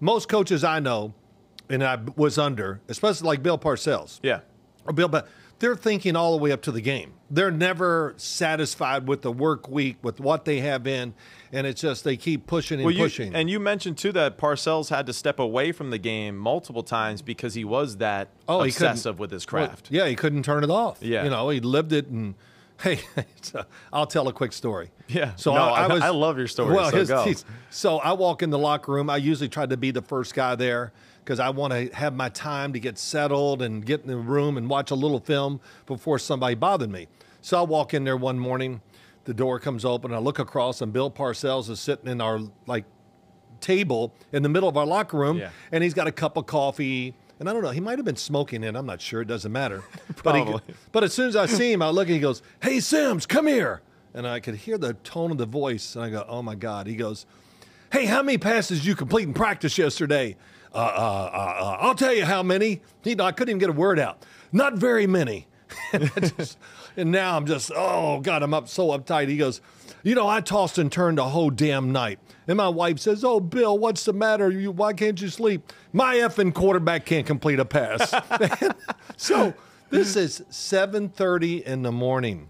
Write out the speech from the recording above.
most coaches I know, and I was under, especially like Bill Parcells Yeah. or Bill, but they're thinking all the way up to the game. They're never satisfied with the work week, with what they have in, and it's just they keep pushing and Well, you, pushing. and you mentioned too that Parcells had to step away from the game multiple times because he was that Oh, obsessive with his Well, craft. yeah, he couldn't turn it off. Yeah. you know, he lived it, and hey, so I'll tell a quick story. Yeah. so No, I, I was. I love your story. Well, so go. he's- so I walk in the locker room. I usually try to be the first guy there because I want to have my time to get settled and get in the room and watch a little film before somebody bothered me. So I walk in there one morning. The door comes open. I look across, and Bill Parcells is sitting in our like table in the middle of our locker room, Yeah. and he's got a cup of coffee. And I don't know, he might have been smoking in. I'm not sure. It doesn't matter. but, he, Probably. but as soon as I see him, I look and he goes, Hey, Simms, come here. And I could hear the tone of the voice. And I go, Oh my God. He goes, Hey, how many passes did you complete in practice yesterday? Uh, uh, uh, uh, I'll tell you how many. He, I couldn't even get a word out. Not very many. and, just- and now I'm just, oh God, I'm up so uptight. He goes, you know, I tossed and turned the whole damn night. And my wife says, oh, Bill, what's the matter? You, why can't you sleep? My effing quarterback can't complete a pass. so this is 7.30 in the morning.